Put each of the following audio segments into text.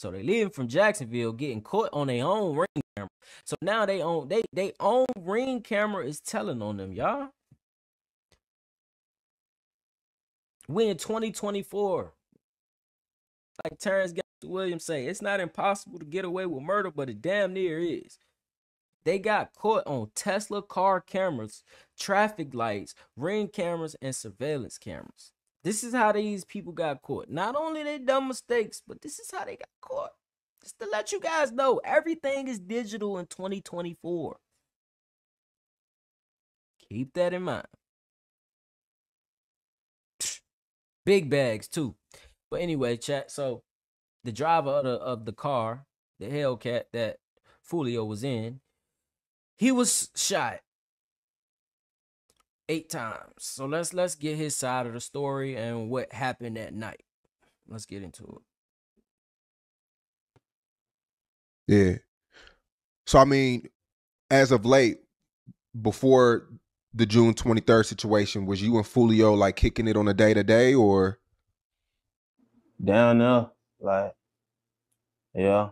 So they leaving from Jacksonville, getting caught on their own ring camera. So now they own they they own ring camera is telling on them, y'all. We in 2024. Like Terrence Williams say, it's not impossible to get away with murder, but it damn near is. They got caught on Tesla car cameras, traffic lights, ring cameras, and surveillance cameras. This is how these people got caught. Not only they dumb mistakes, but this is how they got caught. Just to let you guys know, everything is digital in 2024. Keep that in mind. Big bags too. But anyway, chat. So the driver of the, of the car, the Hellcat that Foolio was in, he was shot eight times. So let's let's get his side of the story and what happened that night. Let's get into it. Yeah. So I mean, as of late, before the June twenty third situation, was you and Foolio like kicking it on a day to day or down there? Like, yeah.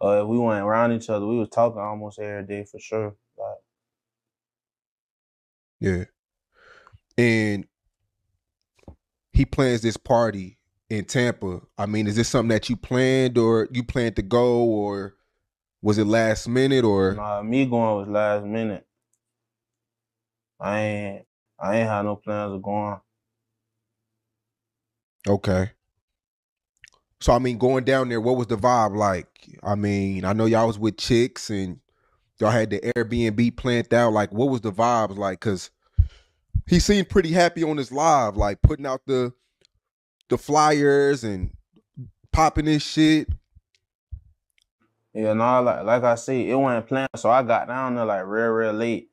Uh, we went around each other. We was talking almost every day for sure. Like, yeah and he plans this party in Tampa. I mean, is this something that you planned or you planned to go or was it last minute or Nah, me going was last minute. I ain't I ain't had no plans of going. Okay. So I mean, going down there, what was the vibe like? I mean, I know y'all was with chicks and y'all had the Airbnb planned out. Like, what was the vibes like? Cause he seemed pretty happy on his live, like putting out the the flyers and popping his shit. Yeah, no, like like I said, it wasn't planned, so I got down there like real, real late.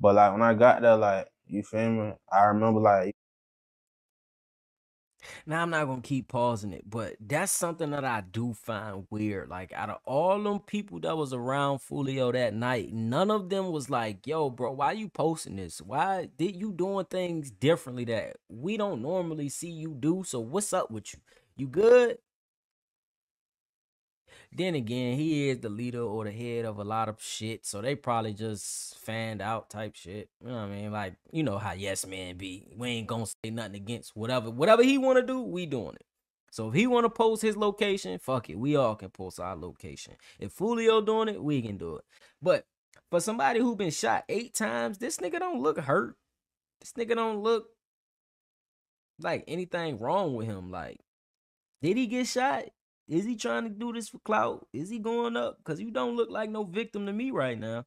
But like when I got there, like you feel me, I remember like now I'm not gonna keep pausing it, but that's something that I do find weird. Like out of all them people that was around Foolio that night, none of them was like, "Yo, bro, why you posting this? Why did you doing things differently that we don't normally see you do? So what's up with you? You good?" Then again, he is the leader or the head of a lot of shit, so they probably just fanned out type shit. You know what I mean? Like, you know how yes man be. We ain't gonna say nothing against whatever whatever he wanna do, we doing it. So if he wanna post his location, fuck it. We all can post our location. If Foolio doing it, we can do it. But for somebody who been shot eight times, this nigga don't look hurt. This nigga don't look like anything wrong with him. Like, did he get shot? Is he trying to do this for clout? Is he going up? Because you don't look like no victim to me right now.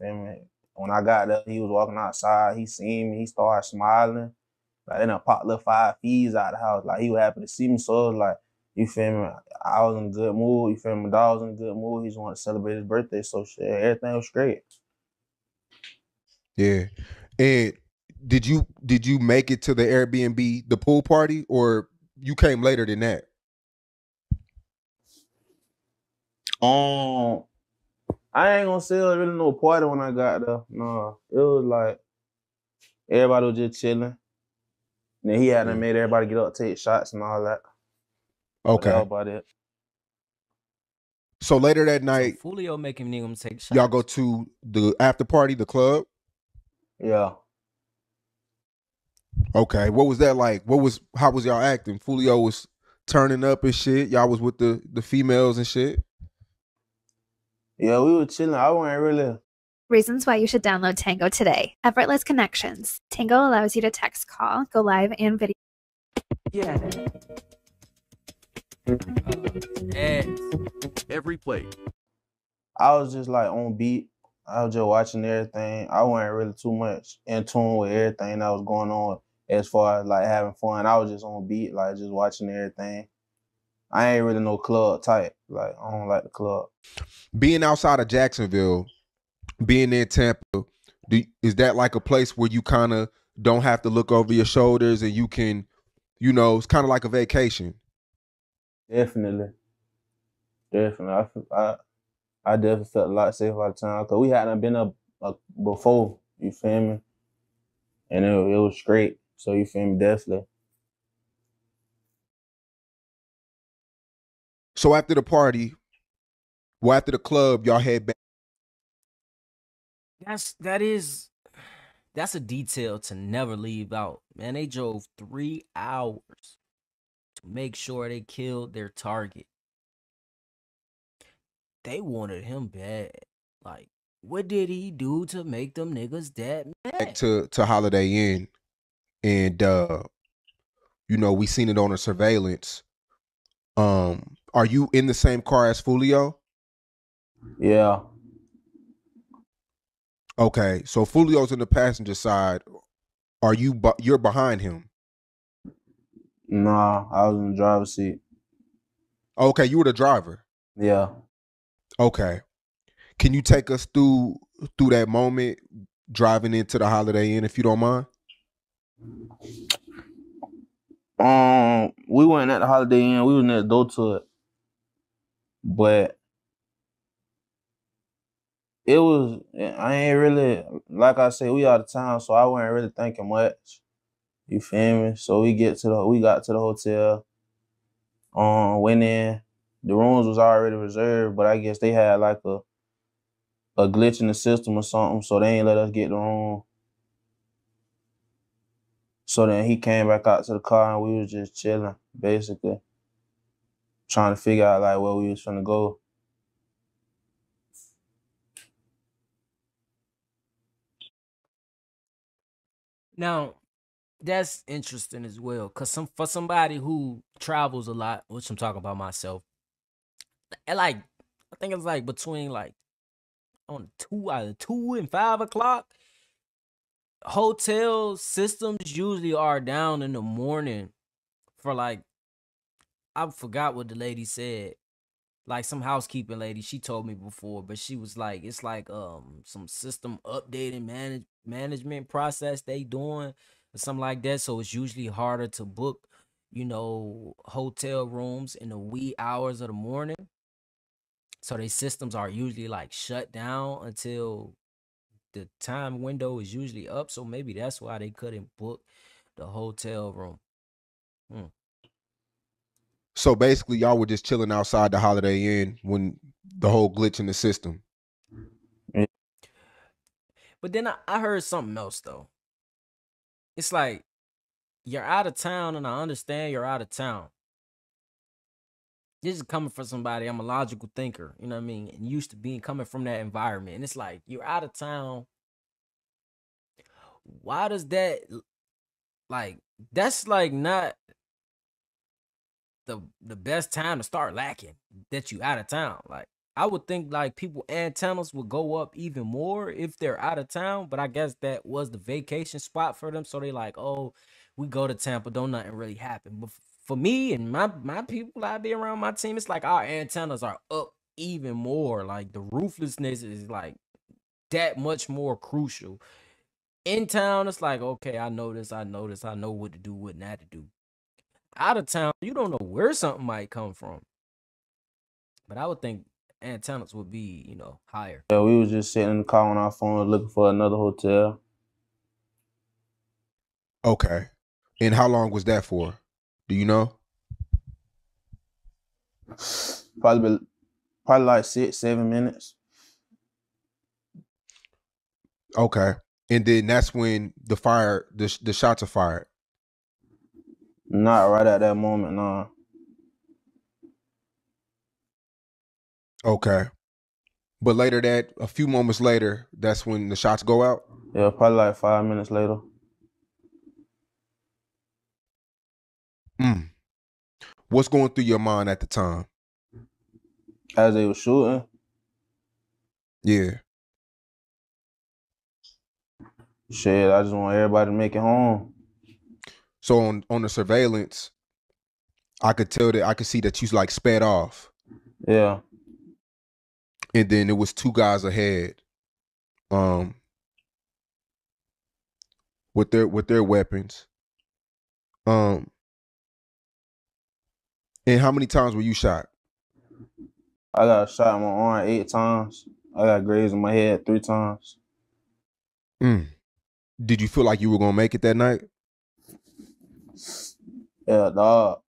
When I got up, he was walking outside. He seen me. He started smiling. Like, then I popped little five fees out of the house. Like, he was happy to see me. So it was like, you feel me? I was in a good mood. You feel me? Dog was in a good mood. He just wanted to celebrate his birthday. So shit, everything was great. Yeah. And did you did you make it to the Airbnb, the pool party, or you came later than that? Um, I ain't gonna say it was really no party when I got there. No, it was like everybody was just chilling. And then he hadn't made everybody get up, take shots and all that. Okay. That about it. So later that night, so Foolio making niggas take shots. Y'all go to the after party, the club. Yeah. Okay, what was that like? What was how was y'all acting? Foolio was turning up and shit. Y'all was with the the females and shit. Yeah, we were chilling. I wasn't really. Reasons why you should download Tango today. Effortless connections. Tango allows you to text, call, go live, and video. Yeah. Uh, Every play. I was just like on beat. I was just watching everything. I wasn't really too much in tune with everything that was going on as far as like having fun. I was just on beat, like just watching everything. I ain't really no club type. Like I don't like the club. Being outside of Jacksonville, being in Tampa, do, is that like a place where you kind of don't have to look over your shoulders and you can, you know, it's kind of like a vacation. Definitely, definitely. I I, I definitely felt a lot safer all the time because we hadn't been up, up before. You feel me? And it, it was great. So you feel me? Definitely. So after the party, well, after the club, y'all head back. That's that is that's a detail to never leave out. Man, they drove three hours to make sure they killed their target. They wanted him bad. Like, what did he do to make them niggas that back to to Holiday Inn, and uh, you know we seen it on the surveillance. Um, are you in the same car as Foolio? Yeah. Okay, so Foolio's in the passenger side. Are you? bu- You're behind him. Nah, I was in the driver's seat. Okay, you were the driver. Yeah. Okay, can you take us through through that moment driving into the Holiday Inn, if you don't mind? Um, we went at the Holiday Inn. We was next door to it, but it was. I ain't really like I said. We out of town, so I wasn't really thinking much. You feel me? So we get to the we got to the hotel. Um, went in. The rooms was already reserved, but I guess they had like a a glitch in the system or something, so they ain't let us get the room. So then he came back out to the car and we was just chilling, basically. Trying to figure out like where we was trying to go. Now, that's interesting as well, cause some for somebody who travels a lot, which I'm talking about myself, at like I think it's like between like on two either two and five o'clock. Hotel systems usually are down in the morning for like I forgot what the lady said. Like some housekeeping lady, she told me before, but she was like, it's like um some system updating manage management process they doing or something like that. So it's usually harder to book, you know, hotel rooms in the wee hours of the morning. So they systems are usually like shut down until the time window is usually up. So maybe that's why they couldn't book the hotel room. Hmm. So basically, y'all were just chilling outside the Holiday Inn when the whole glitch in the system. But then I, I heard something else though. It's like you're out of town, and I understand you're out of town. This is coming from somebody. I'm a logical thinker, you know what I mean, and used to being coming from that environment. And it's like you're out of town. Why does that like that's like not the the best time to start lacking that you out of town. Like I would think like people antennas would go up even more if they're out of town, but I guess that was the vacation spot for them. So they like, oh, we go to Tampa, don't nothing really happen. But for me and my my people I be around my team, it's like our antennas are up even more. Like the ruthlessness is like that much more crucial. In town, it's like, okay, I know this, I know this, I know what to do, what not to do. Out of town, you don't know where something might come from. But I would think antennas would be, you know, higher. Yeah, we was just sitting in the car on our phone looking for another hotel. Okay. And how long was that for? Do you know? Probably probably like six, seven minutes. Okay. And then that's when the fire, the the shots are fired. Not right at that moment, nah. Okay. But later that, a few moments later, that's when the shots go out. Yeah, probably like five minutes later. Mm. What's going through your mind at the time? As they were shooting, Yeah. shit, I just want everybody to make it home. So on on the surveillance, I could tell that I could see that you like sped off, Yeah. and then it was two guys ahead, um, with their with their weapons. Um, and how many times were you shot? I got shot in my arm eight times. I got grazed in my head three times. Mm. Did you feel like you were gonna make it that night? Yeah, dog.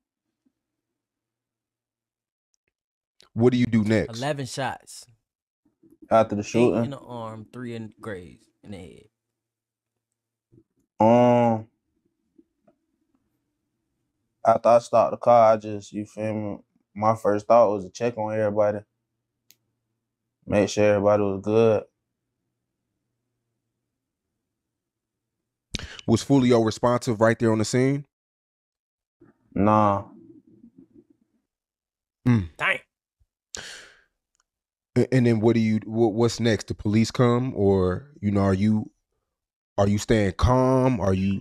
What do you do next? Eleven shots. After the Eight in the arm, three in graves in the head. um, after I stopped the car, I just you feel me. My first thought was to check on everybody, make sure everybody was good. Was Foolio responsive right there on the scene? Nah, hmm. Dang. And then what do you what, what's next? The police come or you know are you are you staying calm? Are you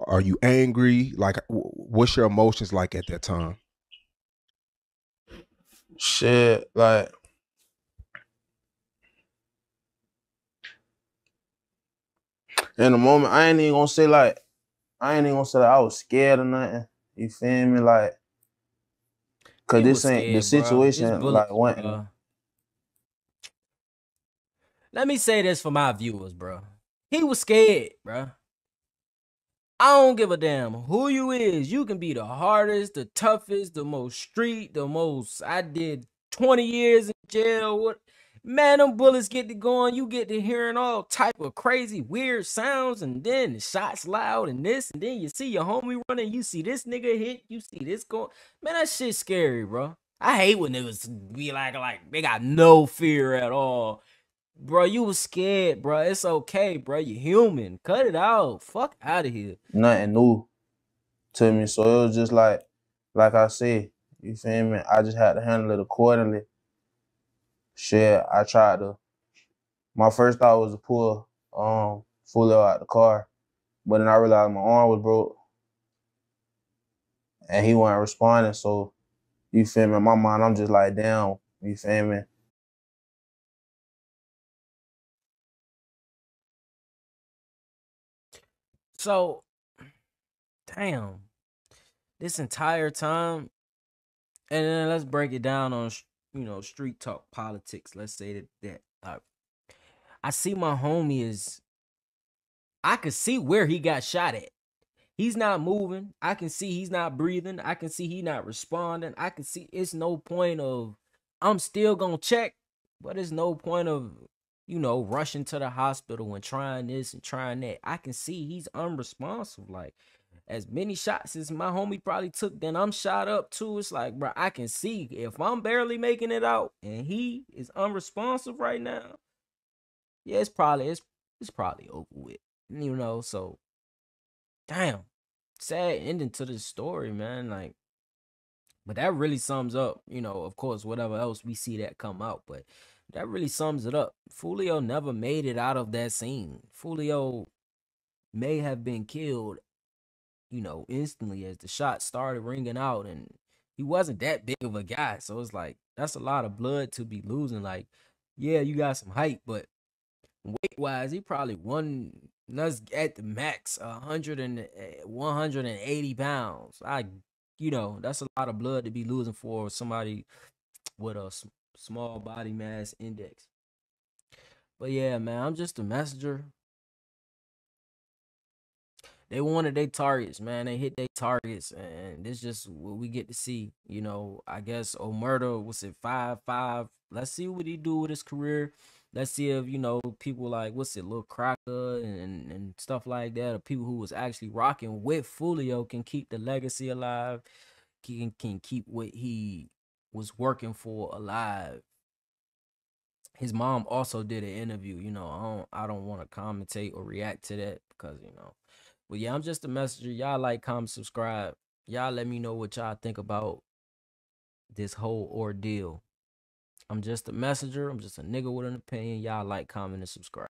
are you angry? Like what's your emotions like at that time? shit, like in the moment, I ain't even gonna say like I ain't even gonna say like I was scared or nothing. You feel me? Like, cause He this ain't the scared. This situation. bullet- Like, what? Let me say this for my viewers, bro. He was scared, bro. I don't give a damn who you is. You can be the hardest, the toughest, the most street, the most. I did 20 years in jail. What man, them bullets get to going. You get to hearing all type of crazy, weird sounds, and then the shots loud and this, and then you see your homie running. You see this nigga hit. You see this going. Man, that shit scary, bro. I hate when niggas be like, like they got no fear at all. Bro, you was scared, bro. It's okay, bro. You human. Cut it out. Fuck out of here. Nothing new to me. So it was just like, like I said, you feel me? I just had to handle it accordingly. Shit, I tried to. My first thought was to pull um Foolio out of the car, but then I realized my arm was broke, and he wasn't responding. So, you feel me? In my mind, I'm just like, damn. You feel me? So, damn. This entire time, and then let's break it down on, you know, street talk politics. Let's say that that uh, I see my homie is. I could see where he got shot at. He's not moving. I can see he's not breathing. I can see he not responding. I can see it's no point of I'm still gonna check, but it's no point of you know rushing to the hospital and trying this and trying that. I can see he's unresponsive. Like as many shots as my homie probably took, then I'm shot up too. It's like, bro, I can see if I'm barely making it out and he is unresponsive right now. Yeah, it's probably it's it's probably over with. You know, so damn. Sad ending to this story, man. Like but that really sums up, you know, of course, whatever else we see that come out, but that really sums it up. Foolio never made it out of that scene. Foolio may have been killed, you know, instantly as the shots started ringing out, and he wasn't that big of a guy. So it's like that's a lot of blood to be losing. Like, yeah, you got some height, but weight wise, he probably won us at the max 100 and eh, 180 pounds. I, you know, that's a lot of blood to be losing for somebody with a small body mass index. But yeah, man, I'm just a messenger. They wanted their targets, man. They hit their targets, and this just what we get to see. You know, I guess Omerta was it five five. Let's see what he do with his career. Let's see if you know people like what's it, Lil Crocker and and stuff like that, or people who was actually rocking with Foolio can keep the legacy alive. Can can keep what he was working for alive. His mom also did an interview. You know, I don't I don't want to commentate or react to that because you know. But yeah, I'm just a messenger. Y'all like, comment, subscribe. Y'all let me know what y'all think about this whole ordeal. I'm just a messenger. I'm just a nigga with an opinion. Y'all like, comment, and subscribe.